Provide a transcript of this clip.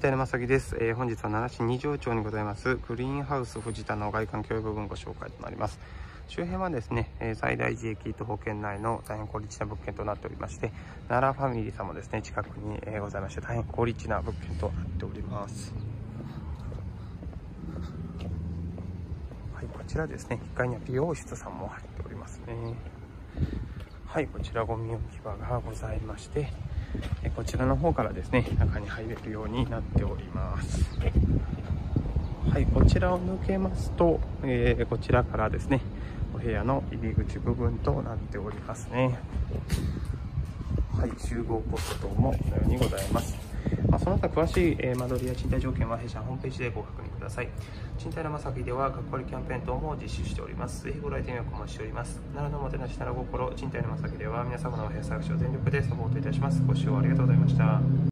谷正樹です、えー、本日は奈良市二条町にございます。グリーンハウス藤田の外観共有部分ご紹介となります。周辺はですね、えー、最大寺駅徒歩圏内の大変高立地な物件となっておりまして奈良ファミリーさんもですね近くに、えー、ございまして大変高立地な物件となっております。はいこちらですね1階には美容室さんも入っておりますね。はいこちらゴミ置き場がございましてこちらの方からですね中に入れるようになっております。はいこちらを抜けますと、えー、こちらからですねお部屋の入り口部分となっておりますね。はい集合ポストもこのようにございます、その他詳しい、え間取りや賃貸条件は弊社ホームページでご確認ください。賃貸のまさきでは、学割キャンペーン等も実施しております。ぜひご来店をお待ちしております。奈良のもてなし奈良心、賃貸のまさきでは皆様のお部屋探しを全力でサポートいたします。ご視聴ありがとうございました。